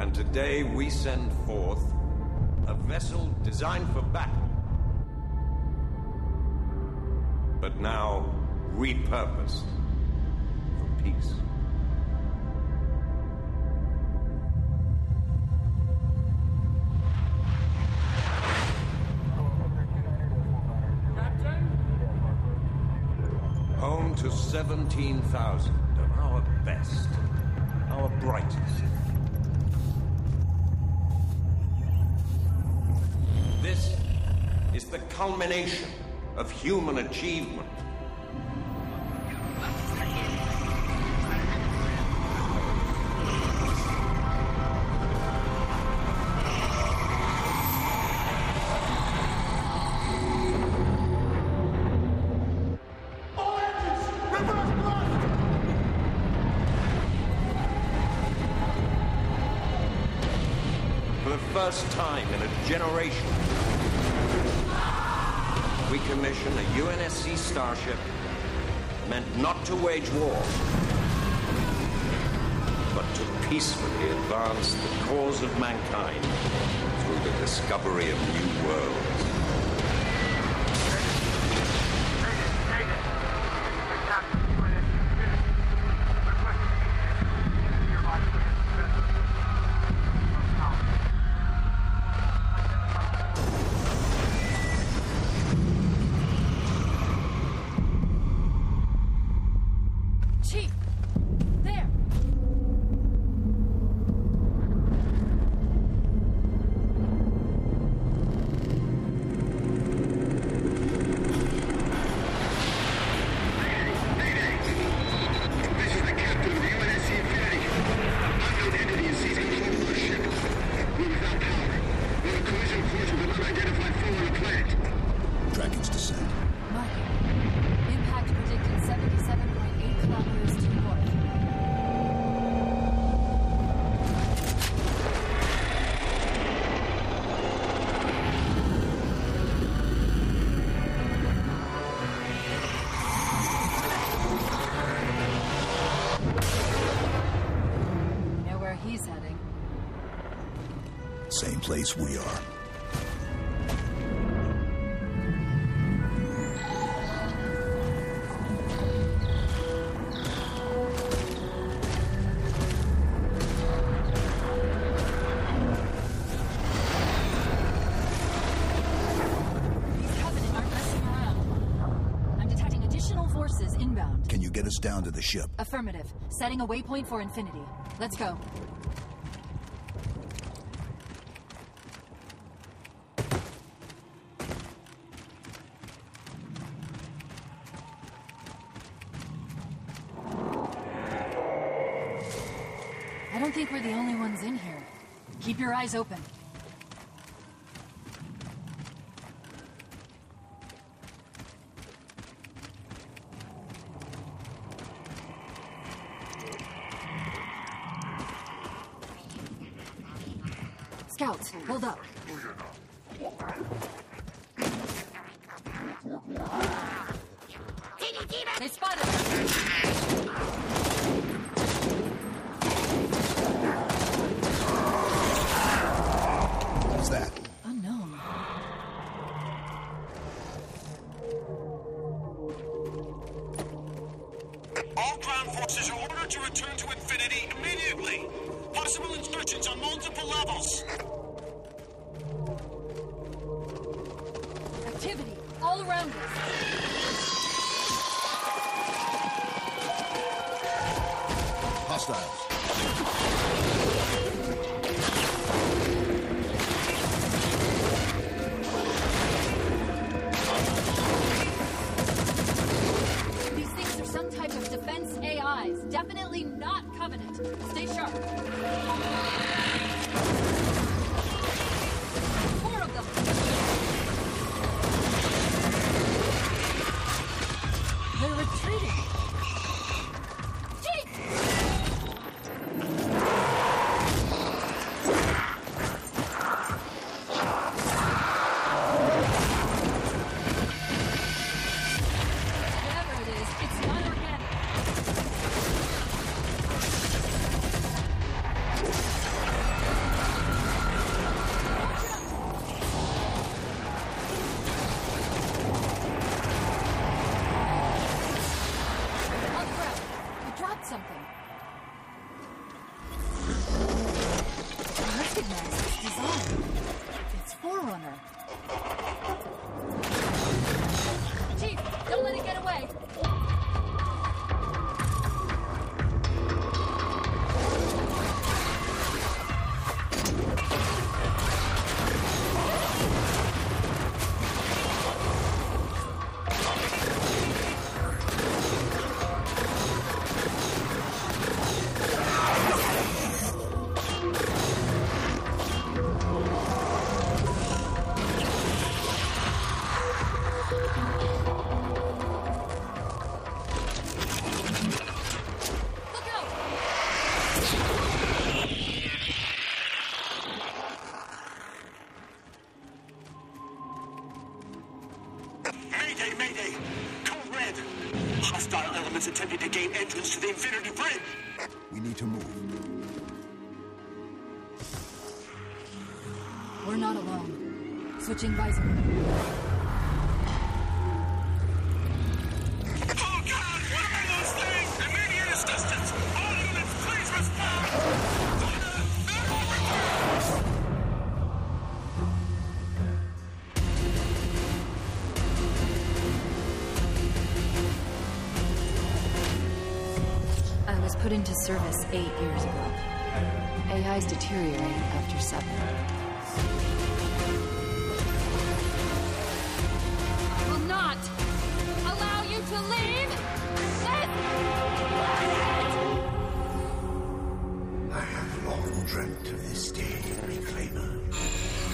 And today we send forth a vessel designed for battle, but now repurposed for peace. Captain? Home to 17,000 of our best, our brightest. Culmination of human achievement. For the first time in a generation, we commission a UNSC starship meant not to wage war, but to peacefully advance the cause of mankind through the discovery of new worlds. Place we are. These Covenant aren't messing around. I'm detecting additional forces inbound. Can you get us down to the ship? Affirmative. Setting a waypoint for Infinity. Let's go. Don't think we're the only ones in here. Keep your eyes open. Scouts, hold up. They spotted ground forces are ordered to return to Infinity immediately. Possible instructions on multiple levels. Activity all around us. Hostiles. AIs. Definitely not Covenant. Stay sharp. Four of them. They're retreating. Ready to gain entrance to the Infinity Bridge. We need to move. We're not alone. Switching visor. Put into service eight years ago. AIs deteriorate after seven. I will not allow you to leave this I have long dreamt of this day, Reclaimer.